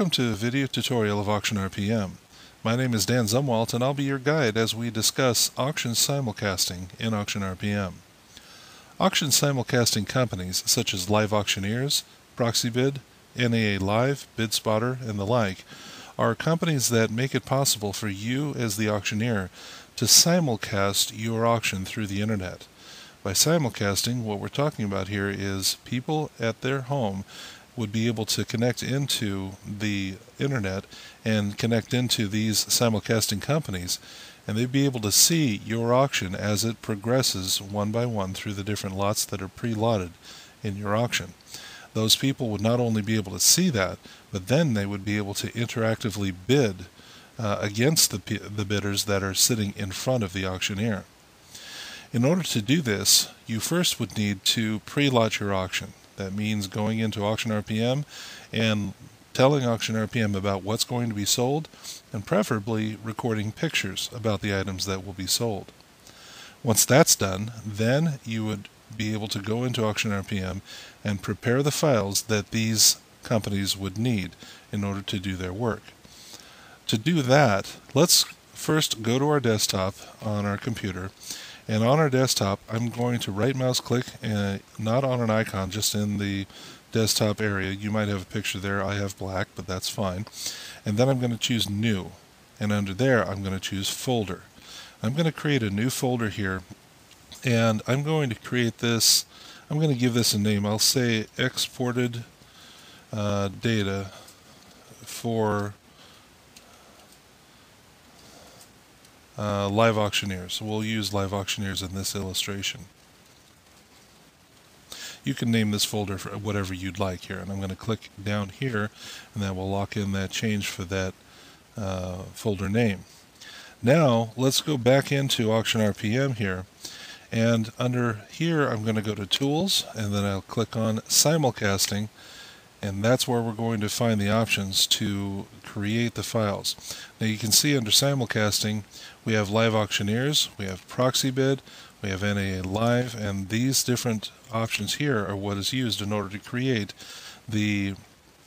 Welcome to a video tutorial of Auction RPM. My name is Dan Zumwalt and I'll be your guide as we discuss auction simulcasting in Auction RPM. Auction simulcasting companies such as Live Auctioneers, Proxibid, NAA Live, BidSpotter, and the like are companies that make it possible for you as the auctioneer to simulcast your auction through the internet. By simulcasting, what we're talking about here is people at their home would be able to connect into the internet and connect into these simulcasting companies and they'd be able to see your auction as it progresses one by one through the different lots that are pre-lotted in your auction. Those people would not only be able to see that, but then they would be able to interactively bid uh, against the, the bidders that are sitting in front of the auctioneer. In order to do this, you first would need to pre-lot your auction. That means going into Auction RPM and telling Auction RPM about what's going to be sold, and preferably recording pictures about the items that will be sold. Once that's done, then you would be able to go into Auction RPM and prepare the files that these companies would need in order to do their work. To do that, let's first go to our desktop on our computer and on our desktop, I'm going to right mouse click, uh, not on an icon, just in the desktop area. You might have a picture there. I have black, but that's fine. And then I'm going to choose New. And under there, I'm going to choose Folder. I'm going to create a new folder here. And I'm going to create this, I'm going to give this a name. I'll say Exported uh, Data for uh, live auctioneers. We'll use live auctioneers in this illustration. You can name this folder for whatever you'd like here. And I'm going to click down here and that will lock in that change for that uh, folder name. Now let's go back into Auction RPM here. And under here I'm going to go to Tools and then I'll click on Simulcasting and that's where we're going to find the options to create the files. Now you can see under simulcasting we have live auctioneers, we have Proxibid, we have NAA Live, and these different options here are what is used in order to create the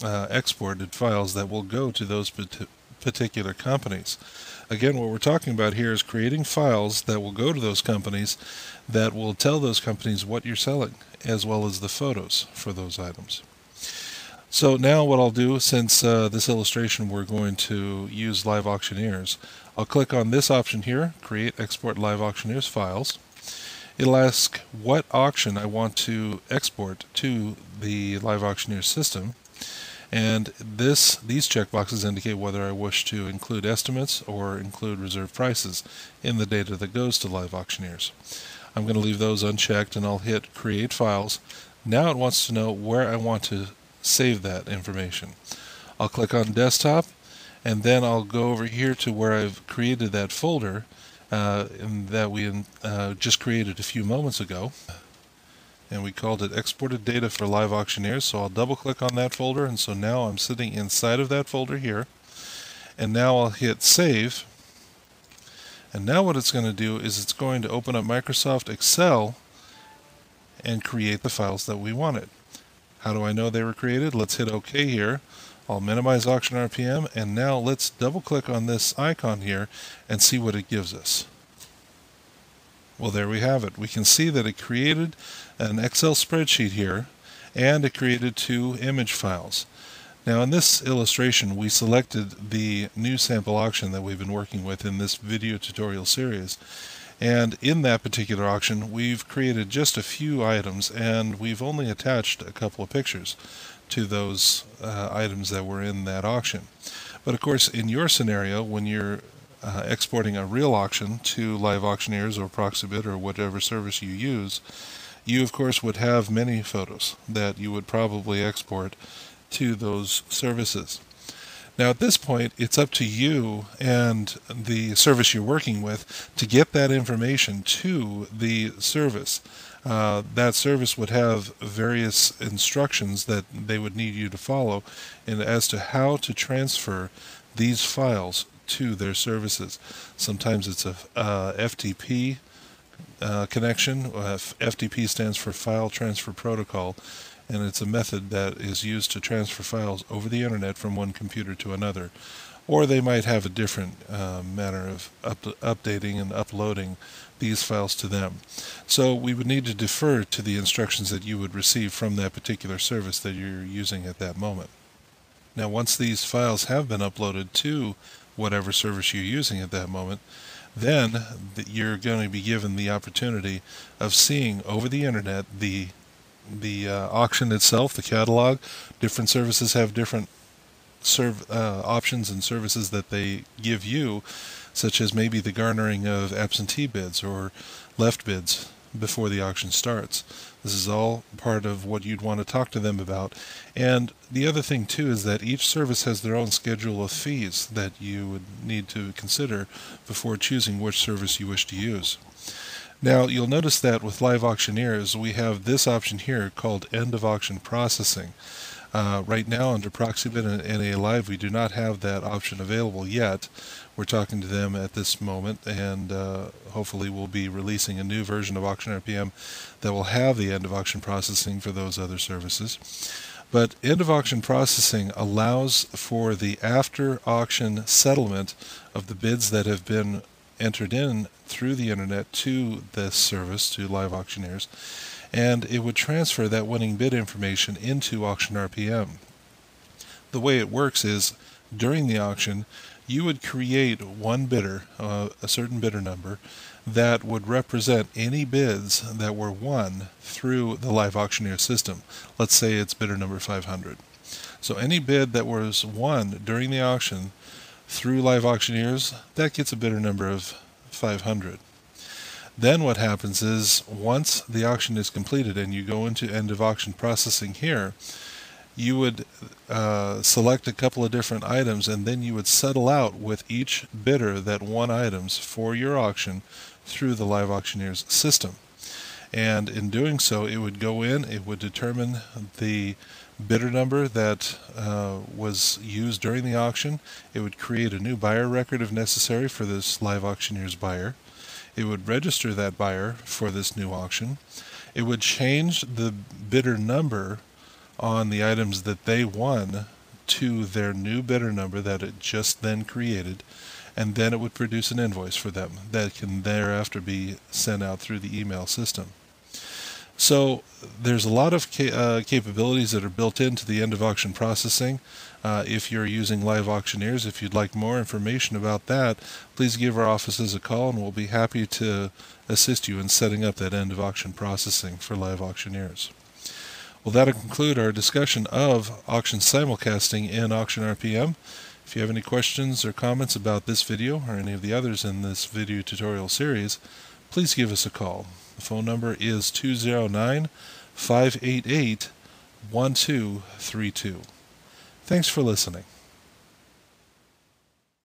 uh, exported files that will go to those particular companies. Again, what we're talking about here is creating files that will go to those companies that will tell those companies what you're selling, as well as the photos for those items. So now what I'll do, since uh, this illustration we're going to use live auctioneers, I'll click on this option here, Create Export Live Auctioneers Files. It'll ask what auction I want to export to the live auctioneers system. And this, these checkboxes indicate whether I wish to include estimates or include reserve prices in the data that goes to live auctioneers. I'm going to leave those unchecked and I'll hit Create Files. Now it wants to know where I want to save that information. I'll click on desktop and then I'll go over here to where I've created that folder uh, that we uh, just created a few moments ago and we called it exported data for live auctioneers so I'll double click on that folder and so now I'm sitting inside of that folder here and now I'll hit save and now what it's going to do is it's going to open up Microsoft Excel and create the files that we wanted. How do I know they were created? Let's hit OK here. I'll minimize auction RPM and now let's double click on this icon here and see what it gives us. Well there we have it. We can see that it created an Excel spreadsheet here and it created two image files. Now in this illustration we selected the new sample auction that we've been working with in this video tutorial series and in that particular auction, we've created just a few items and we've only attached a couple of pictures to those uh, items that were in that auction. But of course, in your scenario, when you're uh, exporting a real auction to live auctioneers or Proxibid or whatever service you use, you of course would have many photos that you would probably export to those services. Now, at this point, it's up to you and the service you're working with to get that information to the service. Uh, that service would have various instructions that they would need you to follow in, as to how to transfer these files to their services. Sometimes it's a uh, FTP uh, connection. Uh, FTP stands for File Transfer Protocol and it's a method that is used to transfer files over the internet from one computer to another. Or they might have a different uh, manner of up updating and uploading these files to them. So we would need to defer to the instructions that you would receive from that particular service that you're using at that moment. Now once these files have been uploaded to whatever service you're using at that moment, then you're going to be given the opportunity of seeing over the internet the the uh, auction itself, the catalog. Different services have different serve uh, options and services that they give you, such as maybe the garnering of absentee bids or left bids before the auction starts. This is all part of what you'd want to talk to them about. And the other thing too is that each service has their own schedule of fees that you would need to consider before choosing which service you wish to use. Now you'll notice that with Live Auctioneers we have this option here called End of Auction Processing. Uh, right now under Proxibid and NA Live we do not have that option available yet. We're talking to them at this moment and uh, hopefully we'll be releasing a new version of Auction RPM that will have the end of auction processing for those other services. But end of auction processing allows for the after auction settlement of the bids that have been entered in through the internet to this service, to live auctioneers, and it would transfer that winning bid information into Auction RPM. The way it works is during the auction, you would create one bidder, uh, a certain bidder number, that would represent any bids that were won through the live auctioneer system. Let's say it's bidder number 500. So any bid that was won during the auction through live auctioneers, that gets a bidder number of 500. Then what happens is once the auction is completed and you go into end of auction processing here, you would uh, select a couple of different items and then you would settle out with each bidder that won items for your auction through the live auctioneers system. And in doing so, it would go in, it would determine the bidder number that uh, was used during the auction. It would create a new buyer record if necessary for this live auctioneer's buyer. It would register that buyer for this new auction. It would change the bidder number on the items that they won to their new bidder number that it just then created and then it would produce an invoice for them that can thereafter be sent out through the email system. So there's a lot of ca uh, capabilities that are built into the end of auction processing. Uh, if you're using live auctioneers, if you'd like more information about that, please give our offices a call and we'll be happy to assist you in setting up that end of auction processing for live auctioneers. Well, that'll conclude our discussion of auction simulcasting in Auction RPM. If you have any questions or comments about this video or any of the others in this video tutorial series, please give us a call. The phone number is 209 588 1232. Thanks for listening.